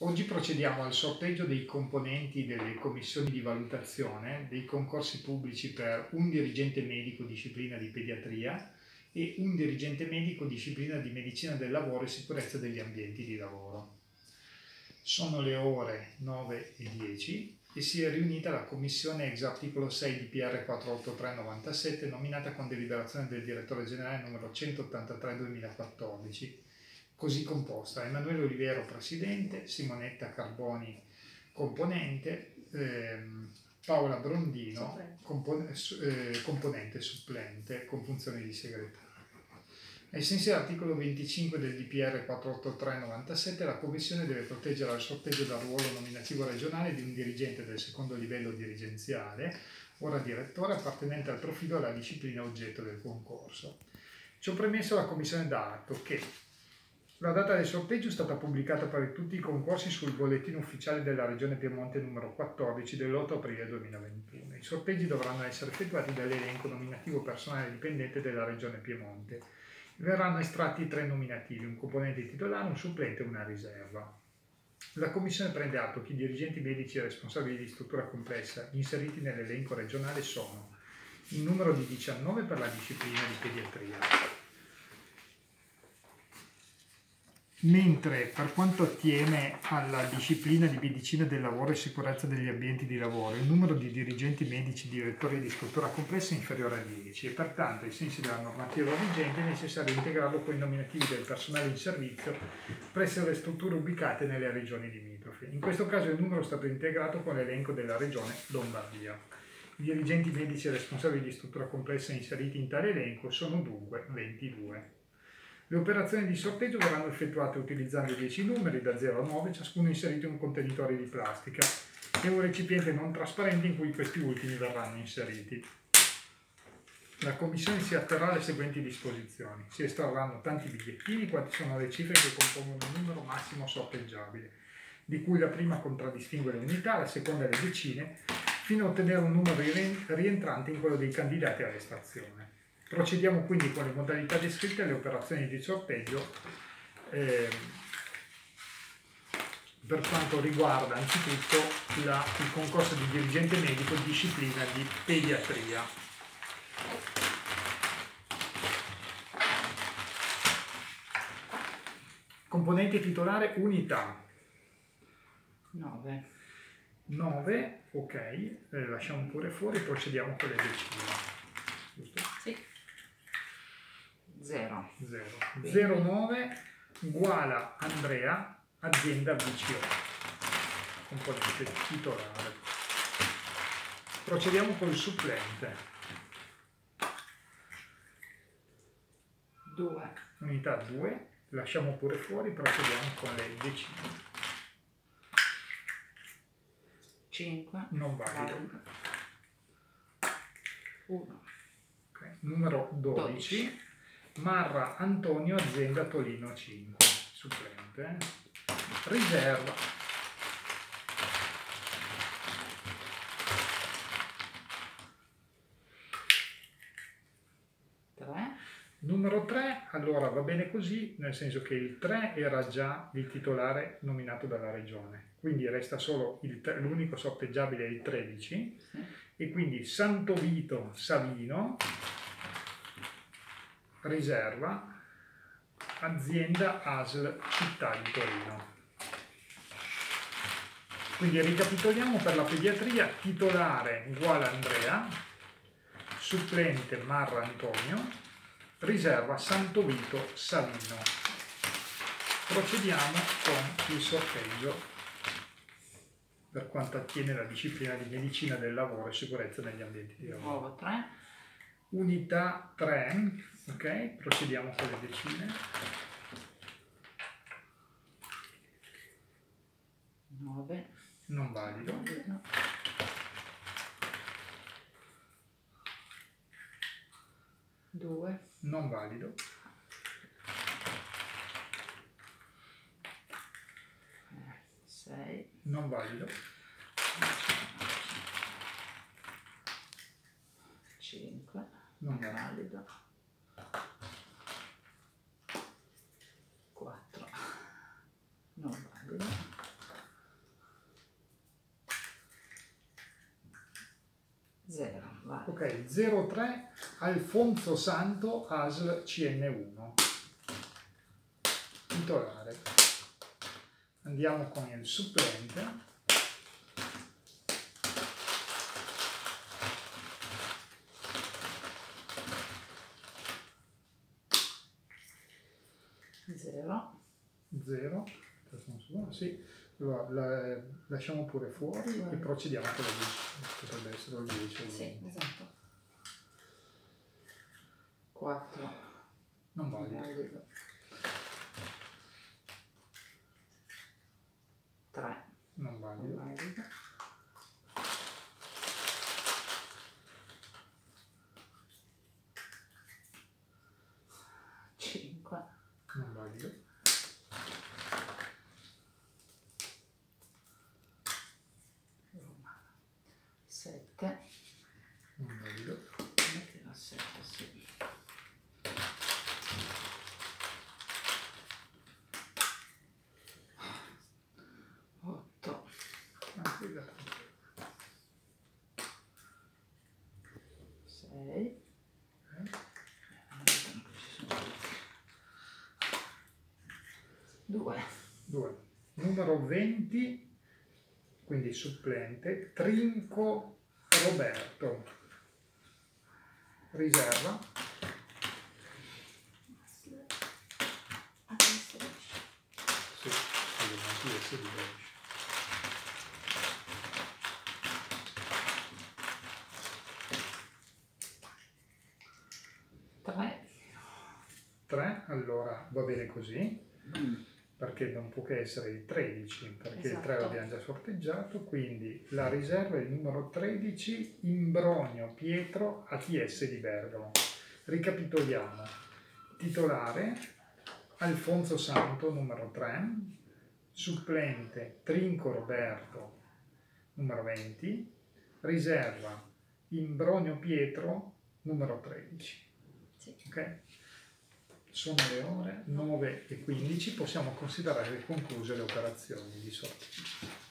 Oggi procediamo al sorteggio dei componenti delle commissioni di valutazione dei concorsi pubblici per un dirigente medico disciplina di pediatria e un dirigente medico disciplina di medicina del lavoro e sicurezza degli ambienti di lavoro. Sono le ore 9 e 10 e si è riunita la commissione ex articolo 6 di PR 48397 nominata con deliberazione del direttore generale numero 183 2014 così composta. Emanuele Olivero presidente, Simonetta Carboni componente, ehm, Paola Brondino compon- eh, componente supplente con funzioni di segretario. Ai sensi dell'articolo 25 del DPR 483-97 la Commissione deve proteggere al sorteggio dal ruolo nominativo regionale di un dirigente del secondo livello dirigenziale, ora direttore, appartenente al profilo della disciplina oggetto del concorso. Ciò premesso la Commissione dà atto che la data del sorteggio è stata pubblicata per tutti i concorsi sul bollettino ufficiale della Regione Piemonte numero 14 dell'8 aprile 2021. I sorteggi dovranno essere effettuati dall'elenco nominativo personale dipendente della Regione Piemonte. Verranno estratti tre nominativi, un componente titolare, un supplente e una riserva. La Commissione prende atto che i dirigenti medici responsabili di struttura complessa inseriti nell'elenco regionale sono in numero di 19 per la disciplina di pediatria, Mentre per quanto attiene alla disciplina di medicina del lavoro e sicurezza degli ambienti di lavoro, il numero di dirigenti medici direttori di struttura complessa è inferiore a 10 e pertanto, ai sensi della normativa vigente, è necessario integrarlo con i nominativi del personale in servizio presso le strutture ubicate nelle regioni limitrofe. In questo caso il numero è stato integrato con l'elenco della regione Lombardia. I dirigenti medici responsabili di struttura complessa inseriti in tale elenco sono dunque 22. Le operazioni di sorteggio verranno effettuate utilizzando 10 numeri da 0 a 9, ciascuno inserito in un contenitore di plastica e un recipiente non trasparente in cui questi ultimi verranno inseriti. La commissione si atterrà alle seguenti disposizioni. Si estrarranno tanti bigliettini quanti sono le cifre che compongono il numero massimo sorteggiabile, di cui la prima contraddistingue le unità, la seconda le decine, fino a ottenere un numero rientrante in quello dei candidati all'estrazione. Procediamo quindi con le modalità descritte alle operazioni di sorteggio eh, per quanto riguarda anzitutto la, il concorso di dirigente medico disciplina di pediatria. Componente titolare unità. 9. 9, ok, eh, lasciamo pure fuori, procediamo con le decine. Giusto? Sì. 0. 0. 09 uguale Andrea, azienda BCO, componente titolare. Procediamo col supplente. 2. Unità 2, lasciamo pure fuori, procediamo con le decine. 5. Non valido. 1. Okay. Numero 12. 12. Marra Antonio azienda Tolino 5 supplente riserva. Numero 3, allora va bene così, nel senso che il 3 era già il titolare nominato dalla regione, quindi resta solo l'unico sorteggiabile è il 13 sì. e quindi Santo Vito Savino riserva azienda ASL città di Torino. Quindi ricapitoliamo per la pediatria titolare uguale Andrea, supplente Marra Antonio, riserva Santo Vito Savino. Procediamo con il sorteggio per quanto attiene la disciplina di medicina del lavoro e sicurezza negli ambienti di lavoro. Nuovo 3. Unità 3, ok, procediamo con le decine. 9. Non valido. No. Due. Non valido. Sei. Non valido. 5 non è valido 4 non valido Ok, 03 Alfonso Santo ASL CN1. Titolare. Andiamo con il supplente. Zero. 0. Sì, allora, la, lasciamo pure fuori Sì. e procediamo con la 10. Potrebbe essere il 10. Sì, esatto. Quattro. Non valido. Valido. Tre. Non valido. Valido. Cinque. Non valido. 2. 2. Numero 20, quindi supplente, Trinco Roberto, riserva. Tre. sì, allora va bene così. Mm perché non può che essere il 13, perché il 3 Esatto. l'abbiamo già sorteggiato, quindi la riserva è il numero 13, Imbronio Pietro ATS di Bergamo. Ricapitoliamo, titolare Alfonso Santo, numero 3, supplente Trinco Roberto, numero 20, riserva Imbronio Pietro, numero 13. Sì. Ok? Sono le ore 9 e 15, possiamo considerare concluse le operazioni di sorteggio.